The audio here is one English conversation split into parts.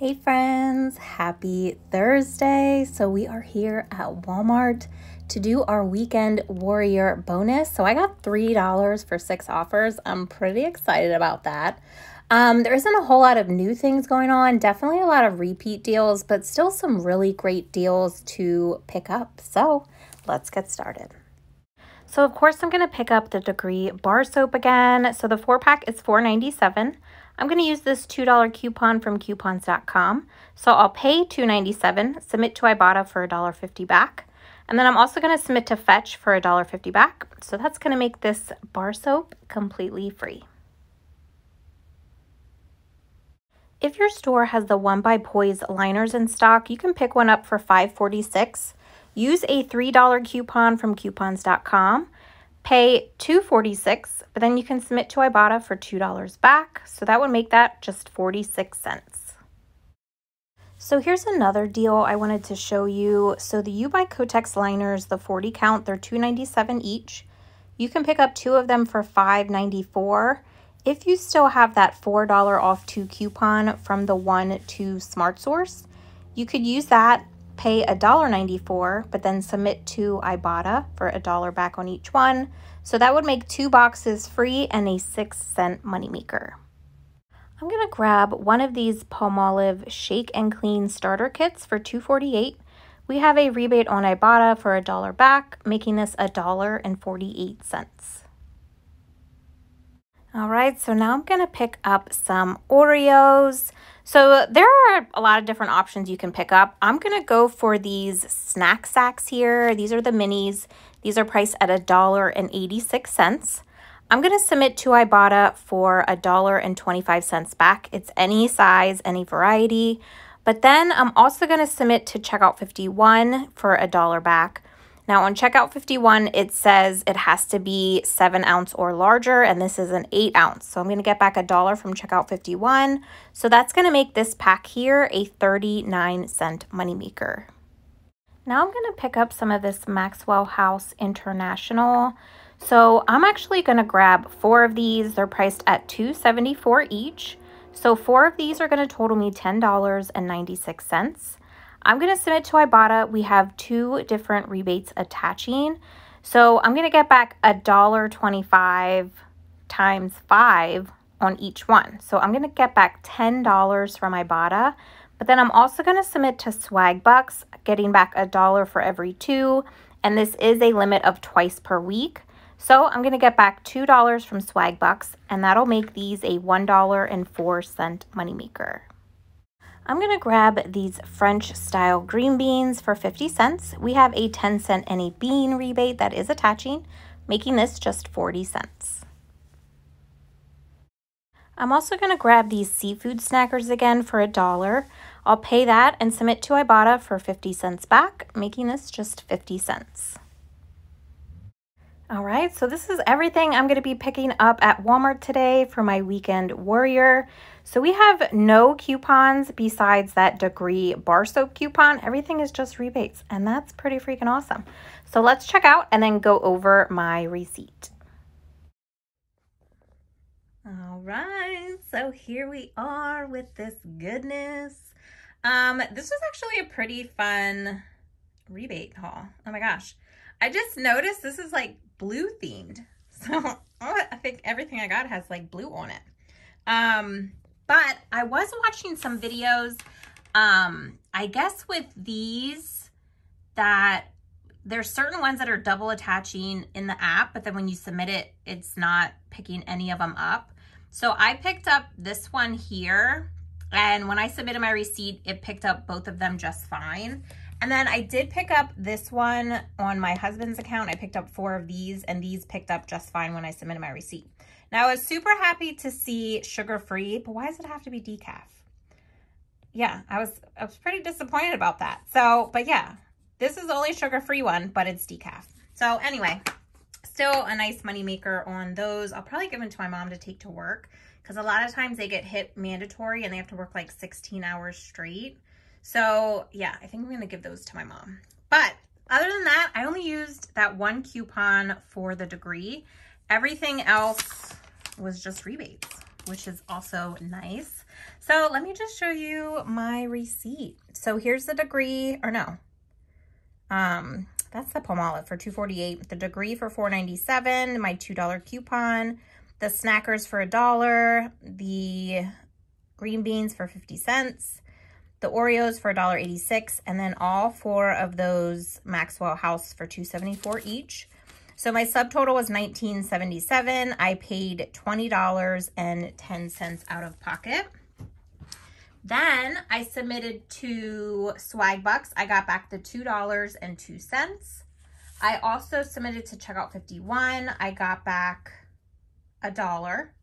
Hey friends, happy Thursday. So we are here at Walmart to do our weekend warrior bonus. So I got $3 for six offers. I'm pretty excited about that. Um, there isn't a whole lot of new things going on, definitely a lot of repeat deals, but still some really great deals to pick up. So let's get started. So of course I'm going to pick up the Degree bar soap again. So the four pack is $4.97. I'm going to use this $2 coupon from coupons.com. So I'll pay $2.97, submit to Ibotta for $1.50 back. And then I'm also going to submit to Fetch for $1.50 back. So that's going to make this bar soap completely free. If your store has the One by Poise liners in stock, you can pick one up for $5.46. Use a $3 coupon from coupons.com pay 246 but then you can submit to Ibotta for $2 back. So that would make that just 46 cents. So here's another deal I wanted to show you. So the U by Kotex liners, the 40 count, they're 297 each. You can pick up two of them for 594 if you still have that $4 off two coupon from the one to Smart Source. You could use that pay $1.94, but then submit to Ibotta for a dollar back on each one. So that would make two boxes free and a six cent moneymaker. I'm going to grab one of these Palmolive Shake and Clean starter kits for $2.48. We have a rebate on Ibotta for a dollar back, making this a dollar and 48 cents. All right, so now I'm going to pick up some Oreos. So there are a lot of different options you can pick up. I'm going to go for these snack sacks here. These are the minis. These are priced at a dollar and 86 cents. I'm going to submit to Ibotta for a dollar and 25 cents back. It's any size, any variety. But then I'm also going to submit to Checkout 51 for a dollar back. Now on checkout 51, it says it has to be seven ounce or larger, and this is an eight ounce. So I'm gonna get back a dollar from checkout 51. So that's gonna make this pack here a 39 cent moneymaker. Now I'm gonna pick up some of this Maxwell House International. So I'm actually gonna grab four of these. They're priced at 274 each. So four of these are gonna total me $10.96. I'm going to submit to Ibotta. We have two different rebates attaching. So I'm going to get back a dollar twenty-five times five on each one. So I'm going to get back $10 from Ibotta. But then I'm also going to submit to Swagbucks, getting back a dollar for every two. And this is a limit of twice per week. So I'm going to get back $2 from Swagbucks, and that'll make these a $1.04 moneymaker. I'm going to grab these French style green beans for 50 cents. We have a 10 cent any bean rebate that is attaching, making this just 40 cents. I'm also going to grab these seafood snackers again for a dollar. I'll pay that and submit to Ibotta for 50 cents back, making this just 50 cents. All right, so this is everything I'm going to be picking up at Walmart today for my weekend warrior. So we have no coupons besides that degree bar soap coupon. Everything is just rebates, and that's pretty freaking awesome. So let's check out and then go over my receipt. All right, so here we are with this goodness. Um, this was actually a pretty fun rebate haul. Oh my gosh. I just noticed this is like blue themed. So I think everything I got has like blue on it. Um, but I was watching some videos, um, I guess with these that there's certain ones that are double attaching in the app, but then when you submit it, it's not picking any of them up. So I picked up this one here and when I submitted my receipt, it picked up both of them just fine. And then I did pick up this one on my husband's account. I picked up four of these and these picked up just fine when I submitted my receipt. Now I was super happy to see sugar-free, but why does it have to be decaf? Yeah, I was, I was pretty disappointed about that. So, but yeah, this is the only sugar-free one, but it's decaf. So anyway, still a nice money maker on those. I'll probably give them to my mom to take to work because a lot of times they get hit mandatory and they have to work like 16 hours straight. So yeah, I think I'm to give those to my mom. But other than that, I only used that one coupon for the degree. Everything else was just rebates, which is also nice. So let me just show you my receipt. So here's the degree, or no, um, that's the Palmolive for 248 the degree for 497 my $2 coupon, the snackers for a dollar, the green beans for 50 cents, the Oreos for $1.86, and then all four of those Maxwell House for 274 each. So my subtotal was 1977. I paid $20.10 out of pocket. Then I submitted to Swagbucks. I got back the $2.02. I also submitted to Checkout 51. I got back a dollar.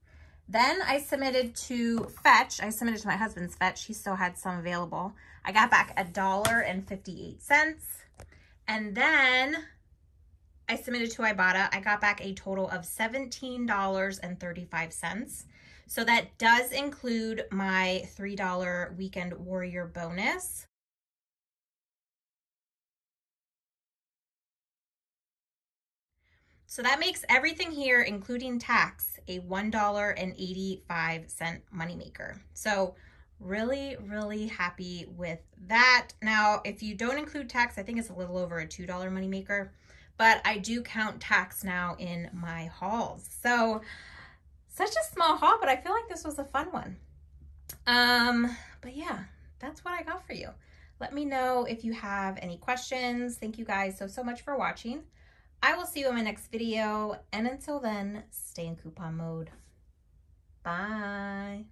Then I submitted to Fetch. I submitted to my husband's Fetch. He still had some available. I got back a dollar and 58 cents. And then I submitted to Ibotta. I got back a total of $17.35. So that does include my $3 Weekend Warrior bonus. So that makes everything here, including tax, a $1.85 moneymaker. So really, really happy with that. Now, if you don't include tax, I think it's a little over a $2 moneymaker, but I do count tax now in my hauls. So such a small haul, but I feel like this was a fun one. Um, but yeah, that's what I got for you. Let me know if you have any questions. Thank you guys so, so much for watching. I will see you in my next video. And until then, stay in coupon mode. Bye.